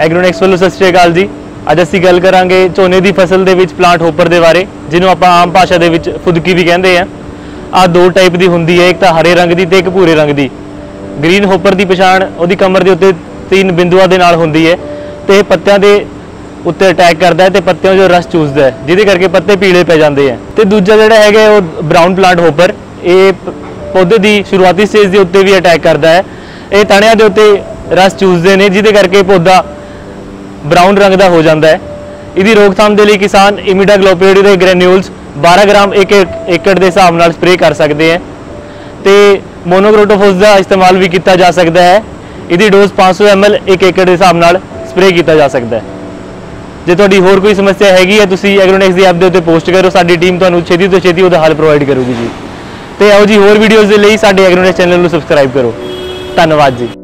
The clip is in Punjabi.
ਐਗਰੋਨੈਕਸ ਵੱਲੋਂ ਸਤਿ ਸ਼੍ਰੀ ਅਕਾਲ ਜੀ। ਅੱਜ ਅਸੀਂ ਗੱਲ ਕਰਾਂਗੇ ਝੋਨੇ ਦੀ ਫਸਲ ਦੇ ਵਿੱਚ ਪਲਾਂਟ ਹੋਪਰ ਦੇ ਬਾਰੇ, ਜਿਹਨੂੰ ਆਪਾਂ ਆਮ ਭਾਸ਼ਾ ਦੇ ਵਿੱਚ ਫੁਦਕੀ ਵੀ ਕਹਿੰਦੇ ਆ। ਆ ਦੋ ਟਾਈਪ ਦੀ ਹੁੰਦੀ ਹੈ, ਇੱਕ ਤਾਂ ਹਰੇ ਰੰਗ ਦੀ ਤੇ ਇੱਕ ਭੂਰੇ ਰੰਗ ਦੀ। ਗ੍ਰੀਨ ਹੋਪਰ ਦੀ ਪਛਾਣ ਉਹਦੀ ਕਮਰ ਦੇ ਉੱਤੇ ਤਿੰਨ ਬਿੰਦੂਆਂ ਦੇ ਨਾਲ ਹੁੰਦੀ ਹੈ ਤੇ ਇਹ ਪੱਤਿਆਂ ਦੇ ਉੱਤੇ ਅਟੈਕ ਕਰਦਾ ਹੈ ਤੇ ਪੱਤਿਆਂ 'ਚੋਂ ਰਸ ਚੂਸਦਾ ਹੈ, ਜਿਹਦੇ ਕਰਕੇ ਪੱਤੇ ਪੀਲੇ ਪੈ ਜਾਂਦੇ ਆ। ਤੇ ਦੂਜਾ ਜਿਹੜਾ ਹੈਗਾ ਉਹ ਬ੍ਰਾਊਨ ਪਲਾਂਟ ਹੋਪਰ ਇਹ ਪੌਦੇ ਦੀ ਸ਼ੁਰੂਆਤੀ ਸਟੇਜ ਦੇ ਉੱਤੇ ਵੀ ਅਟੈਕ ਕਰਦਾ ਹੈ। ਇਹ ਤਣਿਆਂ ਦੇ ਉੱਤੇ ਰਸ ਚੂਸਦੇ ਨੇ, ਜਿਹਦੇ ਕਰਕੇ ਪੌਦਾ ਬ੍ਰਾਊਨ ਰੰਗ ਦਾ ਹੋ ਜਾਂਦਾ ਹੈ। ਇਹਦੀ ਰੋਕਥਾਮ ਦੇ ਲਈ ਕਿਸਾਨ ਇਮੀਡਾਗਲੋਪੀਡ ਦੇ ਗ੍ਰੈਨਿਊਲਸ 12 ਗ੍ਰਾਮ ਇੱਕ ਏਕੜ ਦੇ ਹਿਸਾਬ ਨਾਲ ਸਪਰੇਅ ਕਰ ਸਕਦੇ ਹੈ। ਤੇ ਮੋਨੋਕ੍ਰੋਟੋਫੋਸ ਦਾ ਇਸਤੇਮਾਲ ਵੀ ਕੀਤਾ ਜਾ ਸਕਦਾ ਹੈ। ਇਹਦੀ ਡੋਜ਼ 500 ml ਇੱਕ ਏਕੜ ਦੇ ਹਿਸਾਬ ਨਾਲ ਸਪਰੇਅ ਕੀਤਾ ਜਾ ਸਕਦਾ ਹੈ। ਜੇ ਤੁਹਾਡੀ ਹੋਰ ਕੋਈ ਸਮੱਸਿਆ ਹੈਗੀ ਹੈ, ਤੁਸੀਂ ਐਗਰੋਨੈਕਸ ਦੀ ਐਪ ਦੇ ਉੱਤੇ ਪੋਸਟ ਕਰੋ। ਸਾਡੀ ਟੀਮ ਤੁਹਾਨੂੰ ਛੇਤੀ ਤੋਂ ਛੇਤੀ ਉਹਦਾ ਹੱਲ ਪ੍ਰੋਵਾਈਡ ਕਰੂਗੀ ਜੀ। ਤੇ ਆਓ ਜੀ, ਹੋਰ ਵੀਡੀਓਜ਼ ਦੇ ਲਈ ਸਾਡੇ ਐਗਰੋਨੈਕਸ ਚੈਨਲ ਨੂੰ ਸਬਸਕ੍ਰਾਈਬ ਕਰੋ। ਧੰਨਵਾਦ ਜੀ।